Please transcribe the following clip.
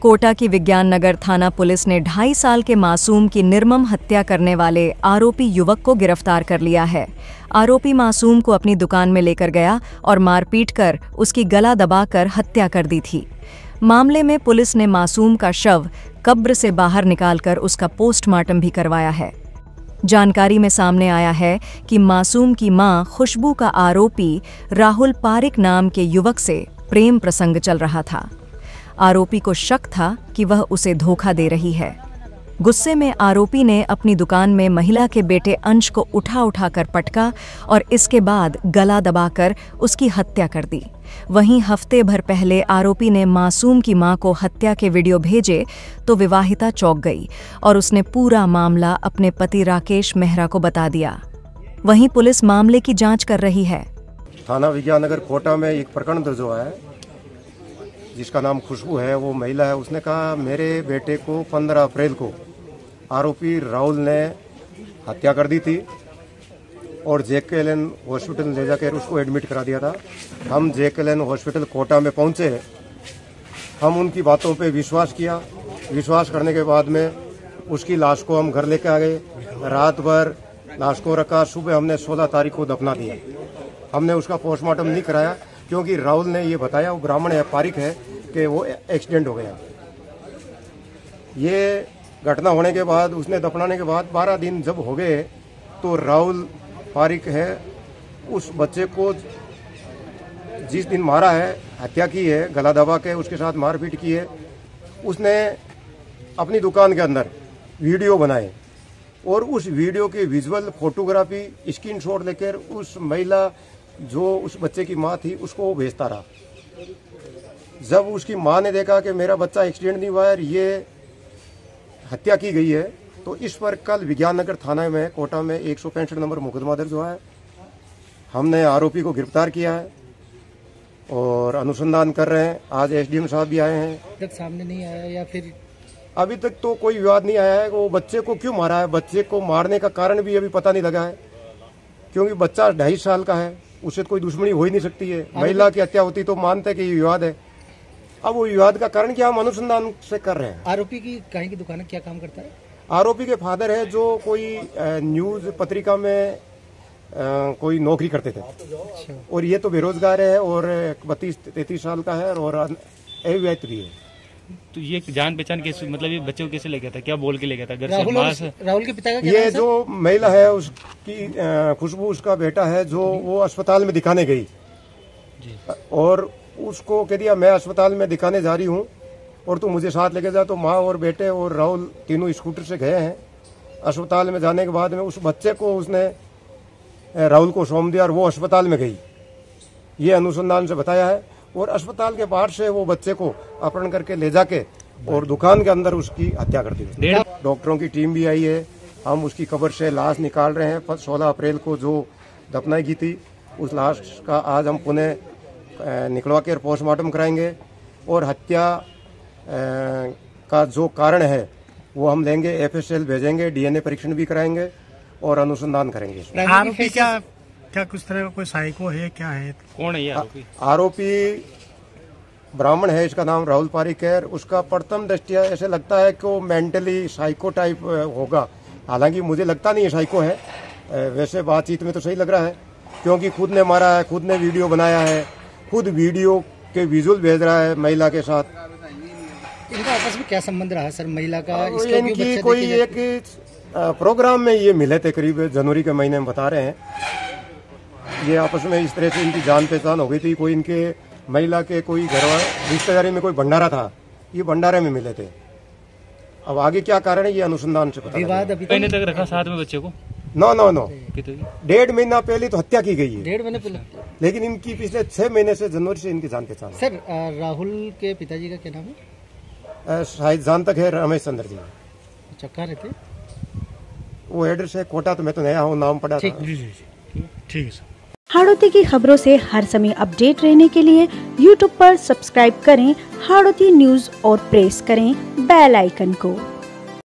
कोटा की विज्ञान नगर थाना पुलिस ने ढाई साल के मासूम की निर्मम हत्या करने वाले आरोपी युवक को गिरफ़्तार कर लिया है। आरोपी मासूम को अपनी दुकान में लेकर गया और मारपीट कर उसकी गला दबाकर हत्या कर दी थी। मामले में पुलिस ने मासूम का शव कब्र से बाहर निकालकर उसका पोस्टमार्टम भी करवाया है। जानकारी में सामने आया है कि मासूम की माँ खुशबू का आरोपी राहुल पारिक नाम के युवक से प्रेम प्रसंग चल रहा था। आरोपी को शक था कि वह उसे धोखा दे रही है। गुस्से में आरोपी ने अपनी दुकान में महिला के बेटे अंश को उठा उठाकर पटका और इसके बाद गला दबाकर उसकी हत्या कर दी। वहीं हफ़्ते भर पहले आरोपी ने मासूम की माँ को हत्या के वीडियो भेजे तो विवाहिता चौंक गई और उसने पूरा मामला अपने पति राकेश मेहरा को बता दिया। वहीं पुलिस मामले की जाँच कर रही है। थाना विज्ञान नगर कोटा में एक प्रकरण दर्ज हुआ है। जिसका नाम खुशबू है, वो महिला है। उसने कहा, मेरे बेटे को 15 अप्रैल को आरोपी राहुल ने हत्या कर दी थी और जेके जेकेएलएन हॉस्पिटल ले जाकर उसको एडमिट करा दिया था। हम जेके जेकेएलएन हॉस्पिटल कोटा में पहुँचे। हम उनकी बातों पे विश्वास किया। विश्वास करने के बाद में उसकी लाश को हम घर लेके आ गए। रात भर लाश को रखा। सुबह हमने 16 तारीख को दफना दिया। हमने उसका पोस्टमार्टम नहीं कराया। क्योंकि राहुल ने ये बताया, वो ब्राह्मण है, पारिक है, कि वो एक्सीडेंट हो गया। ये घटना होने के बाद, उसने दफनाने के बाद 12 दिन जब हो गए तो राहुल, पारिक है, उस बच्चे को जिस दिन मारा है, हत्या की है, गला दबा के उसके साथ मारपीट की है, उसने अपनी दुकान के अंदर वीडियो बनाए और उस वीडियो की विजुअल, फोटोग्राफी, स्क्रीनशॉट लेकर उस महिला जो उस बच्चे की माँ थी उसको वो भेजता रहा। जब उसकी माँ ने देखा कि मेरा बच्चा एक्सीडेंट नहीं हुआ है ये हत्या की गई है तो इस पर कल विज्ञान नगर थाना में कोटा में एक सौ पैंसठ नंबर मुकदमा दर्ज हुआ है। हमने आरोपी को गिरफ़्तार किया है और अनुसंधान कर रहे हैं। आज एसडीएम साहब भी आए हैं। तक सामने नहीं आया या फिर अभी तक तो कोई विवाद नहीं आया है। वो बच्चे को क्यों मारा है? बच्चे को मारने का कारण भी अभी पता नहीं लगा है क्योंकि बच्चा ढाई साल का है। उससे कोई दुश्मनी हो ही नहीं सकती है। महिला की हत्या होती तो मानते हैं कि ये विवाद है। अब वो विवाद का कारण क्या हम अनुसंधान से कर रहे हैं? आरोपी की कहीं की दुकान क्या काम करता है? आरोपी के फादर है जो कोई न्यूज़ पत्रिका में कोई नौकरी करते थे। और ये तो बेरोजगार है और बत्तीस तैतीस साल का है और अविवाहित भी है। तो ये जान पहचान कैसे मतलब ये बच्चे को कैसे ले गया था? क्या बोल के ले गया था? घर से राहुल के पिता का क्या ये जो महिला है उसकी अ, खुशबू उसका बेटा है जो वो अस्पताल में दिखाने गई। और उसको कह दिया मैं अस्पताल में दिखाने जा रही हूँ और तू मुझे साथ लेके जा। तो माँ और बेटे और राहुल तीनों स्कूटर से गए हैं। अस्पताल में जाने के बाद में उस बच्चे को उसने राहुल को सौंप दिया और वो अस्पताल में गई। ये अनुसंधान से बताया है। और अस्पताल के बाहर से वो बच्चे को अपहरण करके ले जाके और दुकान के अंदर उसकी हत्या कर दी। डेढ़ डॉक्टरों की टीम भी आई है। हम उसकी कब्र से लाश निकाल रहे हैं। सोलह अप्रैल को जो दफनाई की थी उस लाश का आज हम पुनः निकलवा कर पोस्टमार्टम कराएँगे और हत्या का जो कारण है वो हम लेंगे एफएसएल भेजेंगे डीएनए परीक्षण भी कराएँगे और अनुसंधान करेंगे। आरोपी क्या क्या कुछ तरह का कोई साइको है क्या है? कौन है आरोपी? आरोपी ब्राह्मण है इसका नाम राहुल पारिक है उसका प्रथम दृष्टिया ऐसे लगता है कि वो मेंटली साइको टाइप होगा। हालाँकि मुझे लगता नहीं है साइको है। वैसे बातचीत में तो सही लग रहा है क्योंकि खुद ने मारा है खुद ने वीडियो बनाया है खुद वीडियो के विजुअल भेज रहा है महिला के साथ। इनका आपस में क्या संबंध रहा सर महिला का इनकी कोई एक प्रोग्राम में ये मिले थे करीब जनवरी के महीने में बता रहे हैं। ये आपस में इस तरह से इनकी जान पहचान हो गई थी कोई इनके महिला के कोई घर रिश्तेदारी में कोई भंडारा था ये भंडारे में मिले थे। अब आगे क्या कारण है ये अनुसंधान से पता विवाद अभी महीने तक तक रखा साथ में बच्चे को। नो नो नो डेढ़ महीना पहले तो हत्या की गई है। डेढ़ महीने पहले। लेकिन इनकी पिछले छह महीने से जनवरी से इनकी जान पहचान सर राहुल के पिताजी का क्या नाम है? शायद जान तक है रमेश चंद्र जी। चक्का रहते वो एड्रेस है कोटा तो मैं तो नया हूँ नाम पड़ा था। जी जी जी। ठीक है सर। हाड़ोती की खबरों से हर समय अपडेट रहने के लिए यूट्यूब पर सब्सक्राइब करें, हाड़ोती न्यूज़ और प्रेस करें बेल आइकन को।